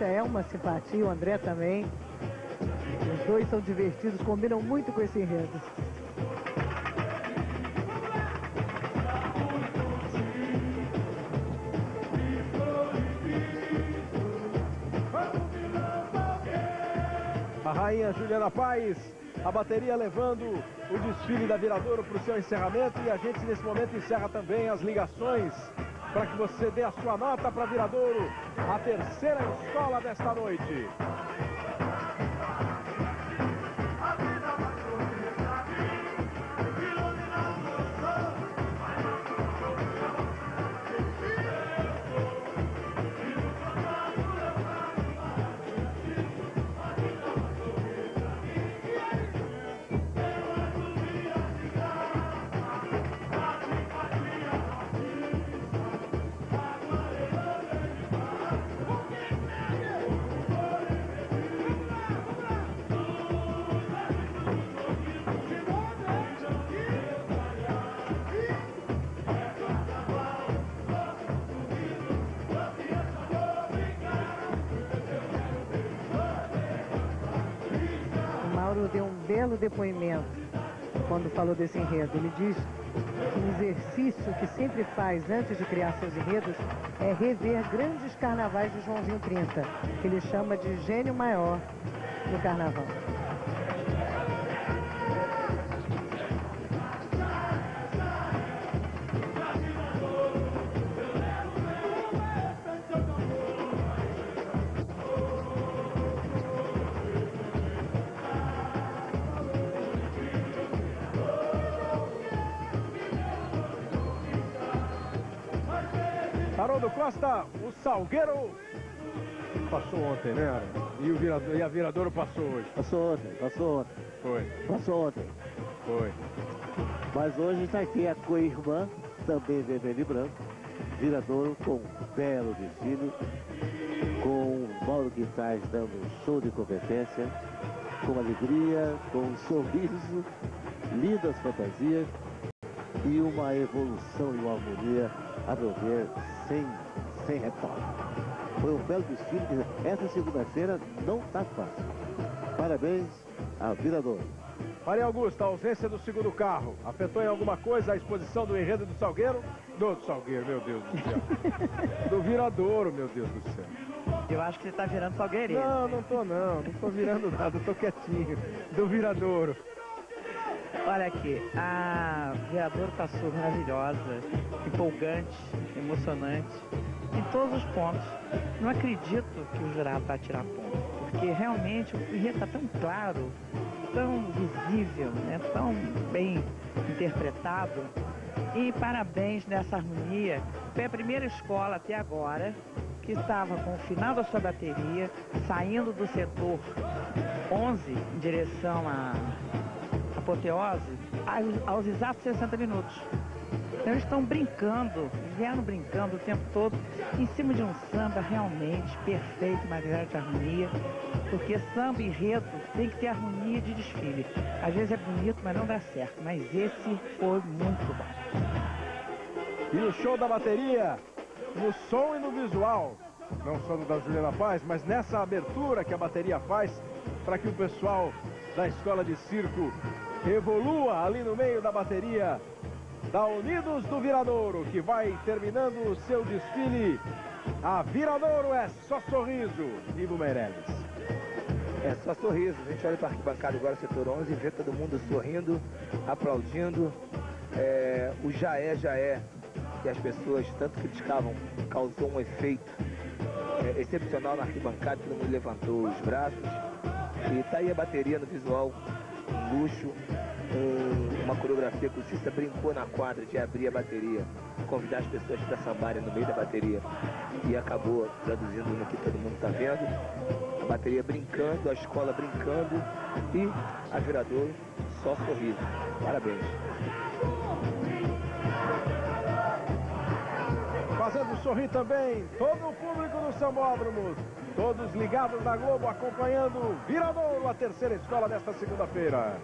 Márcia é uma simpatia, o André também. Os dois são divertidos, combinam muito com esse enredo. A rainha Juliana Paz, a bateria levando o desfile da Viradouro para o seu encerramento e a gente nesse momento encerra também as ligações para que você dê a sua nota para Viradouro, a terceira escola desta noite. Belo depoimento quando falou desse enredo. Ele diz que o exercício que sempre faz antes de criar seus enredos é rever grandes carnavais de Joãozinho 30, que ele chama de gênio maior no carnaval. Haroldo Costa, o Salgueiro passou ontem, né? E, o virador, e a Viradouro passou hoje. Passou ontem, passou ontem, Foi, passou ontem. foi. Mas hoje está aqui a co-irmã, também vermelho e branco, Viradouro com um belo desfile, com o Mauro Guitarres dando um show de competência, com alegria, com um sorriso, lindas fantasias e uma evolução e uma harmonia, a meu ver, sem, sem retorno. Foi um belo desfile, que essa segunda-feira não está fácil. Parabéns a Viradouro. Maria Augusta, a ausência do segundo carro afetou em alguma coisa a exposição do enredo do Salgueiro? Do, do Salgueiro, meu Deus do céu. do Viradouro, meu Deus do céu. Eu acho que você tá virando salgueirinho. Não, não tô não, não tô virando nada, tô quietinho. Do Viradouro. Olha aqui, a Viradouro passou maravilhosa, empolgante, emocionante, em todos os pontos. Não acredito que o jurado vai tirar ponto, porque realmente o enredo está tão claro, tão visível, né, tão bem interpretado. E parabéns nessa harmonia. Foi a primeira escola até agora que estava com o final da sua bateria, saindo do setor 11 em direção à apoteose, aos, exatos 60 minutos. Então eles estão brincando, vieram brincando o tempo todo, em cima de um samba realmente perfeito, uma grande harmonia, porque samba e enredo tem que ter harmonia de desfile. Às vezes é bonito, mas não dá certo. Mas esse foi muito bom. E o show da bateria, no som e no visual, não só do da Juliana Paz, mas nessa abertura que a bateria faz para que o pessoal da escola de circo evolua ali no meio da bateria da Unidos do Viradouro, que vai terminando o seu desfile. A Viradouro é só sorriso, Ivo Meirelles. É só sorriso. A gente olha para a arquibancada agora, setor 11, e vê todo mundo sorrindo, aplaudindo. É, o já é, já é, que as pessoas tanto criticavam, causou um efeito é, excepcional na arquibancada. Todo mundo levantou os braços. E tá aí a bateria no visual, luxo, um- uma coreografia que o Cissa brincou na quadra de abrir a bateria, convidar as pessoas para sambarem no meio da bateria. E acabou traduzindo no que todo mundo está vendo. A bateria brincando, a escola brincando e a Viradouro só sorriso. Parabéns. Fazendo sorrir também todo o público do Sambódromo, todos ligados na Globo, acompanhando Viradouro, a terceira escola desta segunda-feira.